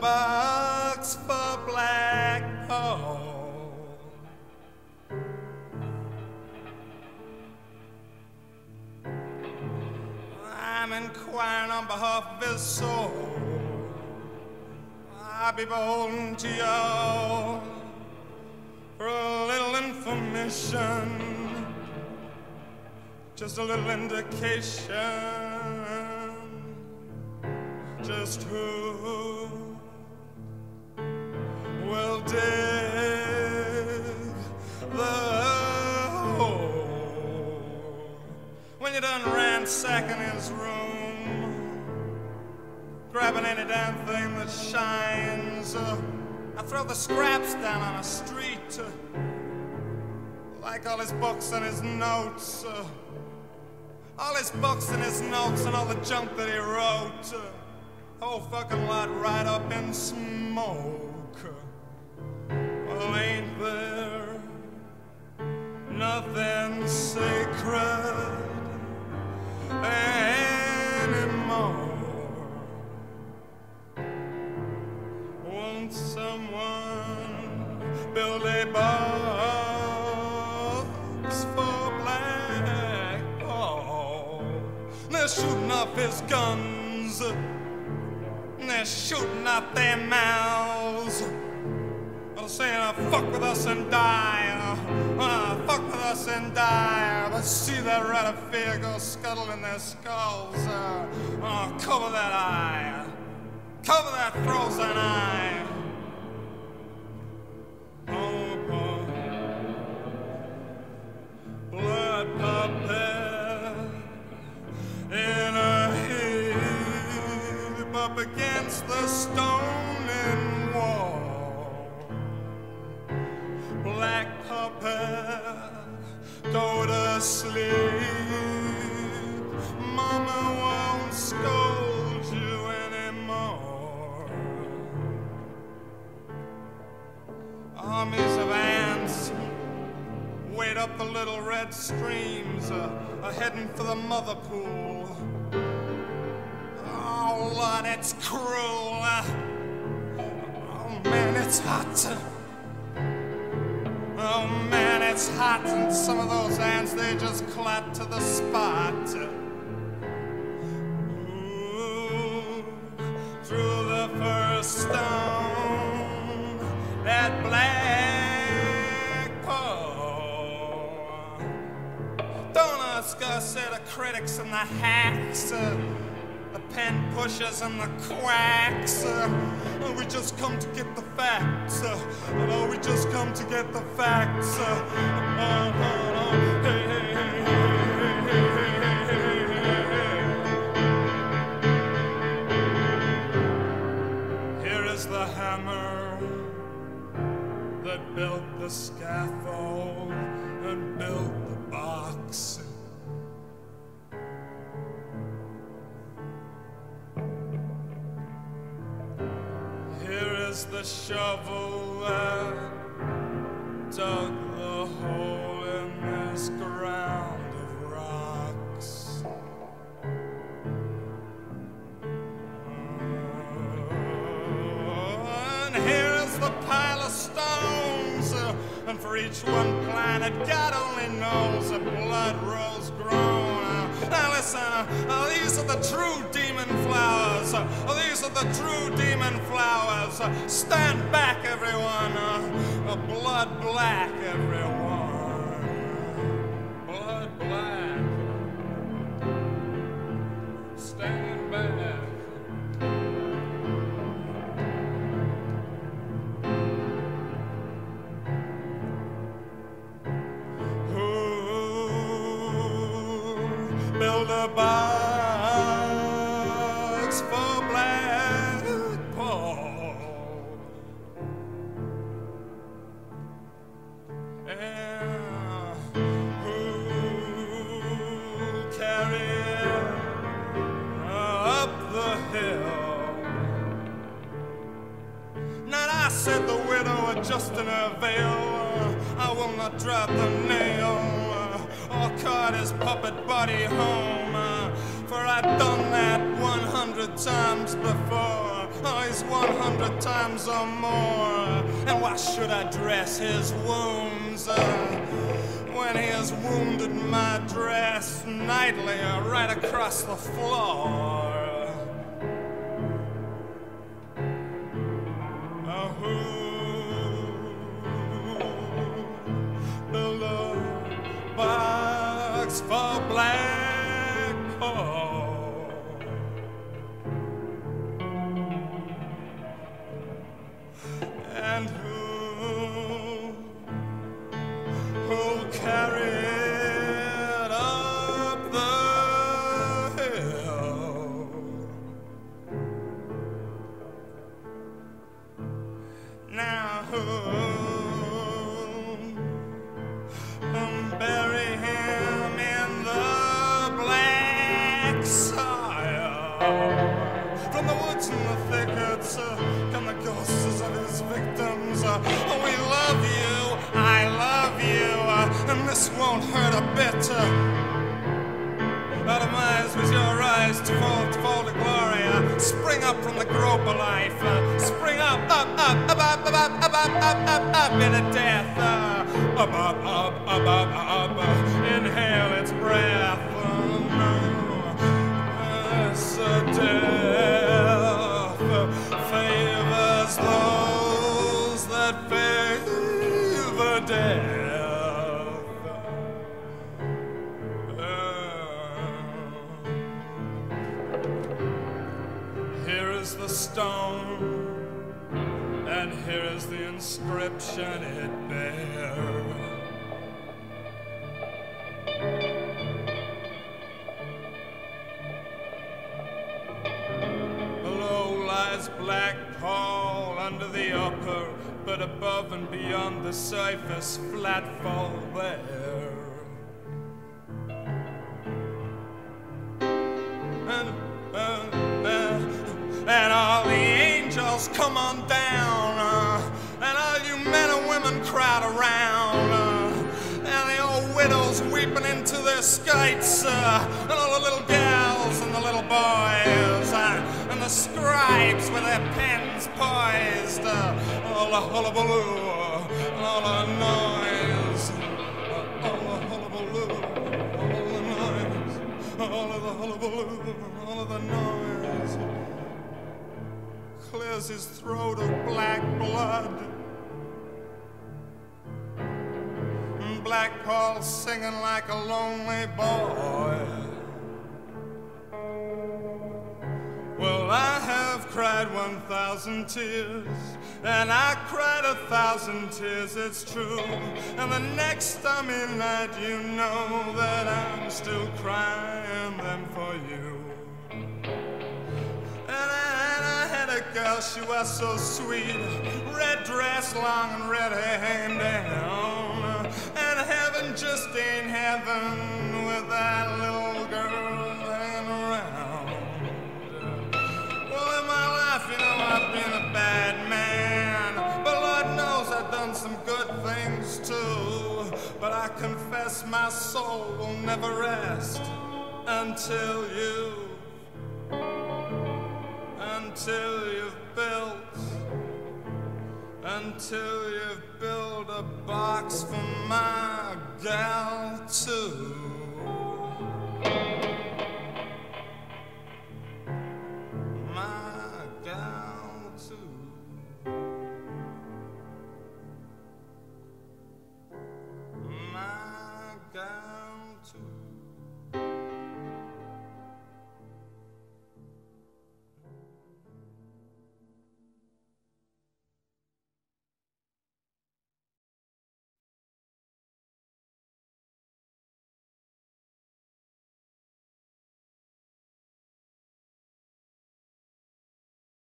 bucks for black Paul. I'm inquiring on behalf of his soul. I'll be beholden to y'all for a little information, just a little indication, just who will dig the hole when you're done ransacking his room, grabbing any damn thing that shines. Uh, I throw the scraps down on a street, uh, like all his books and his notes. Uh, all his books and his notes and all the junk that he wrote. Uh, whole fucking lot right up in smoke. Ain't there nothing sacred anymore? Won't someone build a box for Black Paul? They're shooting off his guns. They're shooting out their mouths. Well, saying, uh, fuck with us and die. Uh, uh, fuck with us and die. But see that rat of fear go scuttle in their skulls. Uh, uh, cover that eye. Cover that frozen eye. Go to sleep. Mama won't scold you anymore. Armies of ants wait up the little red streams, uh, heading for the mother pool. Oh, Lord, it's cruel. Uh, oh, man, it's hot. Oh, man, it's hot. And some of those ants, they just clap to the spot. Ooh, through the first stone, that Black Paul. Don't ask us, say the critics and the hacks, uh, the pen pushers and the quacks. Uh, we just come to get the facts. Uh, just come to get the facts. Here is the hammer that built the scaffold and built the box. Here is the shovel that dug the hole in this ground of rocks. And here is the pile of stones, uh, and for each one planted, God only knows a blood rose grown. Now listen, uh, these are the true demon flowers. Uh, these are the true Uh, stand back, everyone. Uh, uh, blood black, everyone. Blood black. Stand back. Who build a box drop the nail or cart his puppet body home. uh, For I've done that 100 times before. Oh, he's 100 times or more. And why should I dress his wounds? Uh, when he has wounded my dress nightly right across the floor. Won't hurt a bit. Uh, out of my eyes was your eyes to fall, to fall to glory. Uh, spring up from the grope of life. Uh, spring up, up, up, up, up, up, up, up, up, up, up, up into death. Uh, up, up, up, up, up, up, up. Uh, inhale its breath. Oh, no. Yes, uh, death is the stone, and here is the inscription it bears. Below lies Black Paul under the upper, but above and beyond the surface, flat fall there. Angels come on down, uh, and all you men and women crowd around, uh, and the old widows weeping into their skates, uh, and all the little gals and the little boys, uh, and the scribes with their pens poised, uh, all the hullabaloo, and all the noise, all the hullabaloo, all the noise, all of the hullabaloo, all of the noise clears his throat of black blood. Black Paul singing like a lonely boy. Well, I have cried 1,000 tears, and I cried a thousand tears, it's true. And the next time in night, you know that I'm still crying them for you. Girl, she was so sweet. Red dress, long and red hair down. And heaven just ain't heaven with that little girl hanging around. Well, in my life, you know, I've been a bad man. But Lord knows I've done some good things too. But I confess my soul will never rest until you until you've built, until you've built a box for my gal too.